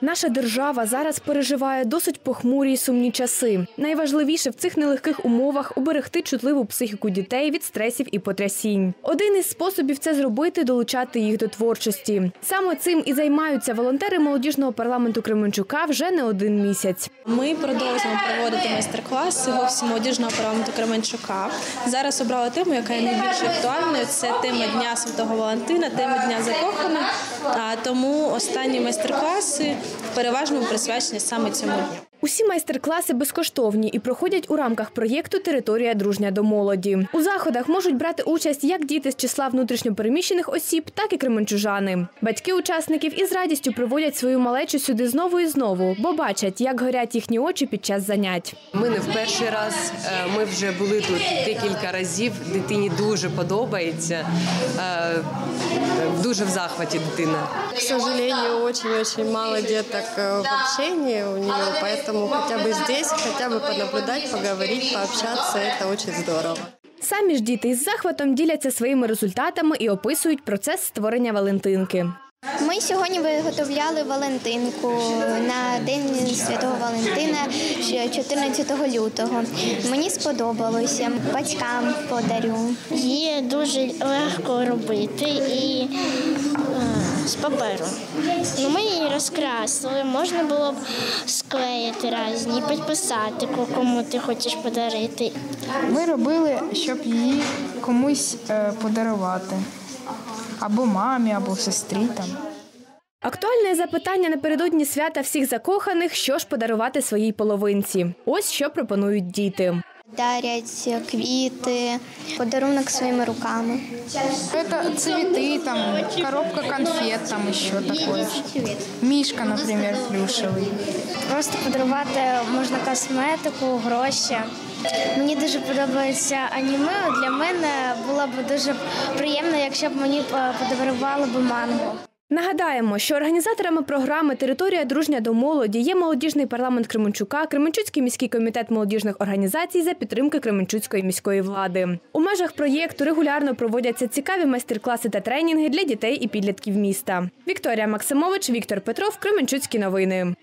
Наша держава зараз переживає досить похмурі й сумні часи. Найважливіше в цих нелегких умовах уберегти чутливу психіку дітей від стресів і потрясінь. Один із способів це зробити долучати їх до творчості. Саме цим і займаються волонтери молодіжного парламенту Кременчука вже не один місяць. Ми продовжуємо проводити майстер-класи в молодіжного парламенту Кременчука. Зараз обрала тему, яка є найбільш актуальною. Це тема Дня Святого Валентина, тема Дня закоханих. Тому останні майстер-класи переважно присвячені саме цьому дню. Усі майстер-класи безкоштовні і проходять у рамках проєкту Територія дружня до молоді. У заходах можуть брати участь як діти з числа внутрішньопереміщених осіб, так і кременчужани. Батьки учасників із радістю приводять свою малечу сюди знову і знову, бо бачать, як горять їхні очі під час занять. Ми не в перший раз. е, Ми вже були тут декілька разів. Дитині дуже подобається. Е, Дуже в захваті дитина. К сожалению, очень-очень мало деток э, в общении у нее, поэтому хотя бы здесь, хотя бы понаблюдать, поговорить, пообщаться, это очень здорово. Самі ж діти із захватом діляться своїми результатами і описують процес створення Валентинки. Ми сьогодні виготовляли Валентинку на День Святого Валентина ще 14 лютого. Мені сподобалося. Батькам подарю. Її дуже легко робити і е, з паперу. Ну, ми її розкрасили, можна було б склеїти різні, підписати, кому ти хочеш подарити. Ми робили, щоб її комусь е, подарувати. Або мамі, або сестрі там. Актуальне запитання напередодні свята всіх закоханих, що ж подарувати своїй половинці. Ось що пропонують діти Дарять квіти, подарунок своїми руками. Это цветы, там, коробка конфет, там еще такое. Мишка, например, плюшевый. Просто подарувати можна косметику, гроші. Мені дуже подобається аніме. Для мене було б дуже приємно, якщо б мені е, подарували б мангу. Нагадаємо, що організаторами програми Територія дружня до молоді є молодіжний парламент Кременчука, Кременчуцький міський комітет молодіжних організацій за підтримки Кременчуцької міської влади. У межах проєкту регулярно проводяться цікаві майстер-класи та тренінги для дітей і підлітків міста. Вікторія Максимович, Віктор Петров, Кременчуцькі новини.